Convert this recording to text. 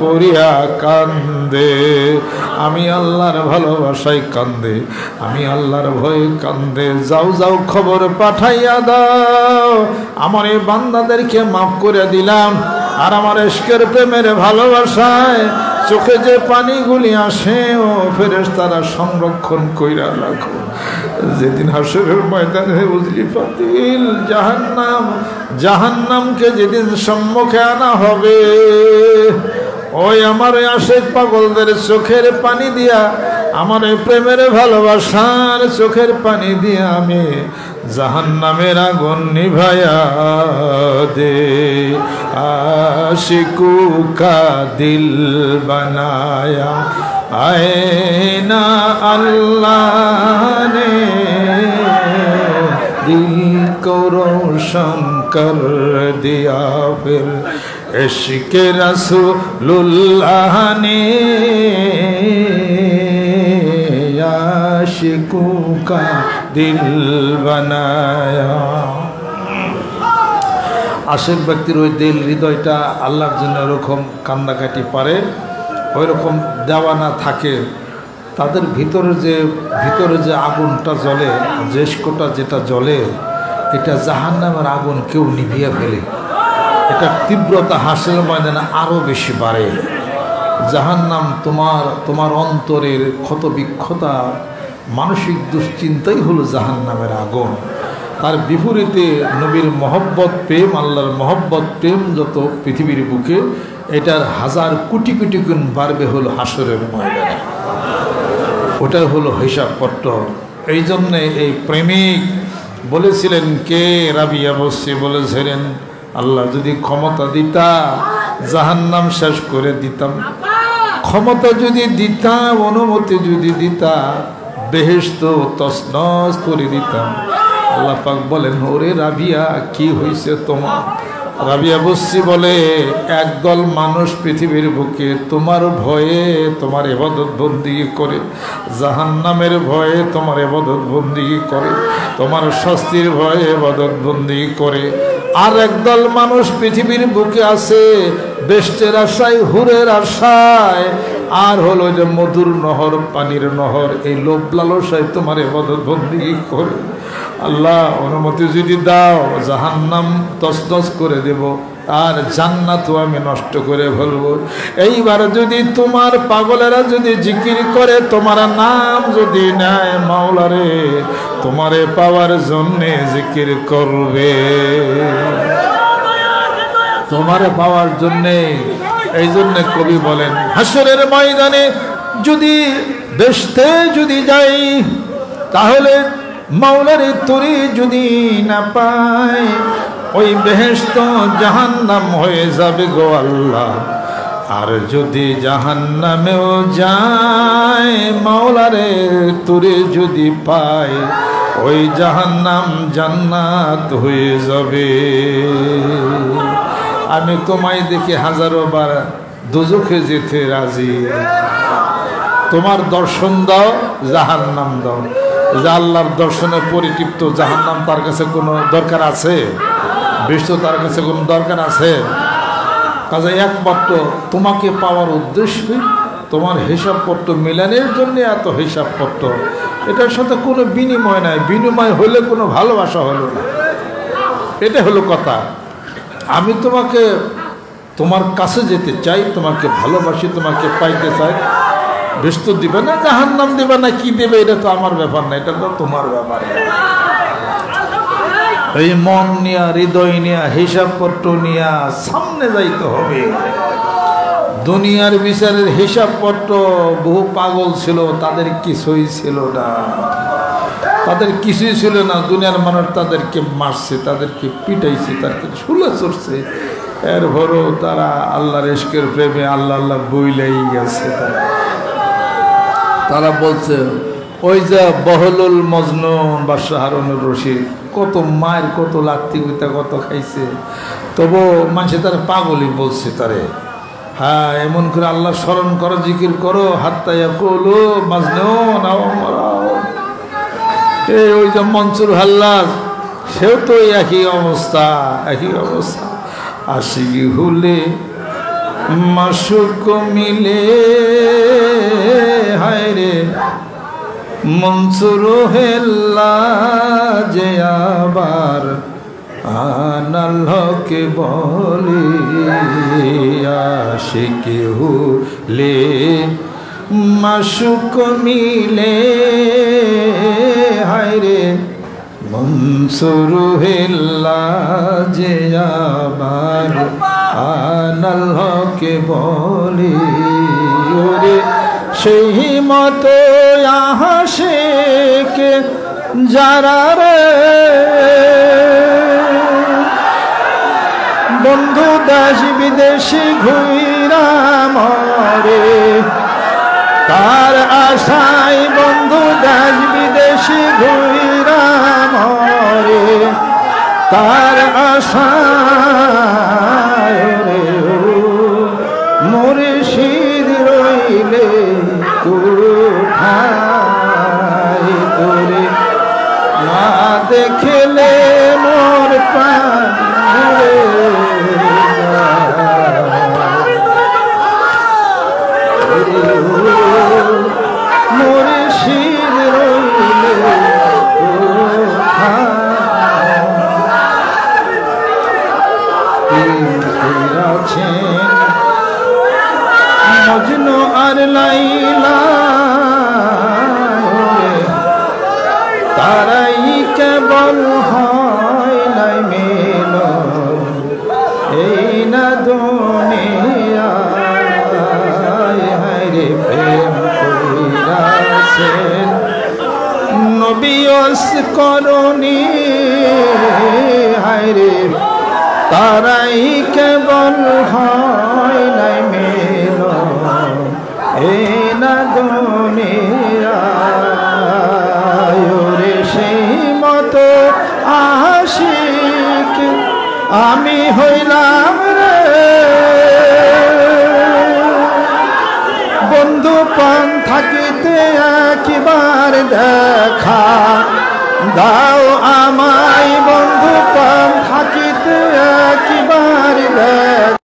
পড়িয়া কান্দে। আমি আল্লাহর ভালোবাসায় কান্দে, আমি আল্লাহর ভয়ে কান্দে। যাও যাও, খবর পাঠাইয়া দাও। আমার এই বান্দাদেরকে মাফ করে দিলাম। আর আমার এসকের প্রেমের ভালোবাসায় চোখে যে পানিগুলি আসে, ও ফেরেস তারা সংরক্ষণ কইরা রাখো। যেদিন হাসরের ময়দানে বুঝলি পাতিল জাহান্নাম, জাহান্নামকে যেদিন সম্মুখে আনা হবে, ওই আমার আশেক পাগলদের চোখের পানি দিয়া, আমার প্রেমের ভালোবাসার চোখের পানি দিয়া আমি জাহান নামের আগুন নিভায়া দে। আশিকু কা দিল বানায়া আয়না আল্লাহ ने दिल को रोशन कर दिया फिर इश्क रसूलुल्लाह ने आशिकों का दिल बनाया আশেক ব্যক্তির ওই দিল হৃদয়টা আল্লাহর জন্য এরকম কান্নাকাটি পারে ওই রকম দেওয়া না থাকে, তাদের ভিতরে যে ভিতরে যে আগুনটা জ্বলে জেস্কোটা যেটা জ্বলে, এটা জাহান নামের আগুন কেউ নিভিয়ে ফেলে। এটা তীব্রতা হাসের ময়দানে আরও বেশি বাড়ে। জাহান নাম তোমার তোমার অন্তরের ক্ষত বিক্ষতা মানসিক দুশ্চিন্তাই হলো জাহান নামের আগুন। তার বিপরীতে নবীর মহব্বত, প্রেম, আল্লাহর মহব্বত, প্রেম যত পৃথিবীর বুকে, এটার হাজার কোটি কোটি গুণ বাড়বে হলো হাসরের ময়দানে। ওটাই হলো হিসাবপত্র এই জন্যে এই প্রেমিক বলেছিলেন, কে রাবিয়া বসে বলেছিলেন, আল্লাহ যদি ক্ষমতা দিতা, জাহান্নাম শেষ করে দিতাম। ক্ষমতা যদি দিতাম অনুমতি যদি দিতা বেহেস্ত তসনস করে দিতাম। আল্লাহ পাক বলেন, ওরে রাবিয়া, কি হয়েছে তোমার? রাবিয়া বসছি বলে, একদল মানুষ পৃথিবীর বুকে তোমার ভয়ে তোমার এবাদত বন্দি করে, জাহান্নামের ভয়ে তোমার এবাদত বন্দি করে, তোমার শাস্তির ভয়ে এবাদত বন্দি করে। আর একদল মানুষ পৃথিবীর বুকে আছে, বেষ্টের আশায়, হুরের আশায়, আর হলো যে মধুর নহর, পানির নহর, এই লোভ লালসায় তোমার এবাদত বন্দি করে। আল্লাহ অনুমতি যদি দাও, জাহান্নাম তসতস করে দেব, আর জান্নাতও আমি নষ্ট করে ফেলব। এইবার যদি তোমার পাগলেরা যদি জিকির করে, তোমার নাম যদি নেয় মাওলারে, তোমারে পাওয়ার জন্যে জিকির করবে। তোমারে পাওয়ার জন্যে, এই জন্য কবি বলেন হাসরের ময়দানে যদি বেসতে যদি যাই, তাহলে মাওলারে তরি যদি না পায়, ওই বেহেস্ত জাহান্নাম হয়ে যাবে গো আল্লাহ। আর যদি জাহান্নামেও যায়, মাওলারে তোরে যদি পায়, ওই জাহান্নাম জান্নাত হয়ে যাবে। আমি তোমায় দেখি হাজারো বার দুজুখে যেতে রাজি। তোমার দর্শন দাও, জাহান্নাম দাও। যে আল্লাহর দর্শনে পরিতৃপ্ত, জাহান্নাম তার কাছে কোনো দরকার আছে? বিশ্ব তার কাছে কোনো দরকার আছে? কাজে একমাত্র তোমাকে পাওয়ার উদ্দেশ্যে তোমার হিসাবপত্র মিলানের জন্য এত হিসাবপত্র। এটার সাথে কোনো বিনিময় নাই। বিনিময় হলে কোনো ভালোবাসা হলো না। এটা হলো কথা। আমি তোমাকে, তোমার কাছে যেতে চাই, তোমাকে ভালোবাসি, তোমাকে পাইতে চাই। ব্যস্ত দিবে না জাহান নাম দিবে না, কি দেবে এটা তো আমার ব্যাপার না, এটা তো তোমার ব্যাপার। এই মন নিয়া, হৃদয় নিয়া, হিসাবপত্র নিয়া সামনে যাইতে হবে। দুনিয়ার বিচারের হিসাবপত্র বহু পাগল ছিল, তাদের কিছুই ছিল না। তাদের কিছুই ছিল না, দুনিয়ার মানুষ তাদেরকে মারছে, তাদেরকে পিটাইছে, তাদেরকে ছুলে চড়ছে এরপরও তারা আল্লাহর ইস্কের প্রেমে আল্লাহ আল্লাহ বইলেই গেছে তারা। তারা বলছে, ওই যে বহলুল মজনুন বা শাহরুনুর রশিদ, কত মায়ের কত লাত্তি উইতা কত খাইছে। তবু মানুষে তারা পাগলই বলছে তারে। হ্যাঁ এমন করে আল্লাহ স্মরণ করো, জিকির করো হাত্তাইয়া কলো মাজনুন এই ওই যে মনসুর হাল্লাস সেও তো একই অবস্থা একই অবস্থা। আশিকি হলে মাসুক মিলে হায় রে মনসুর হেল্লা যে আবার আনাল্লকে বলি আশিকে হুলে মাসুক মিলে হায় রে মনসুর হেল্লা যে আবার আনাল্লকে বলি, ওরে সেই মতো আহাসেকে যারা রে বন্ধু দেশ বিদেশি ঘুইরা মরে, তার আশায় বন্ধু দেশ বিদেশি ঘুইরা মরে, তার আশায় রে মোরে শীত রইলে কোথায় তোরে? না দেখলে মোর পারে হয় নাই মেল এই না দুনিয়া। হরে প্রেম কইরাছেন নবিয়স করণী হায়রে তারাই কেবল হয় নাই মেল বন্ধু পান থাকিতে একবার দেখা। দাও আমায় বন্ধু পান থাকিতে একবার দেখা।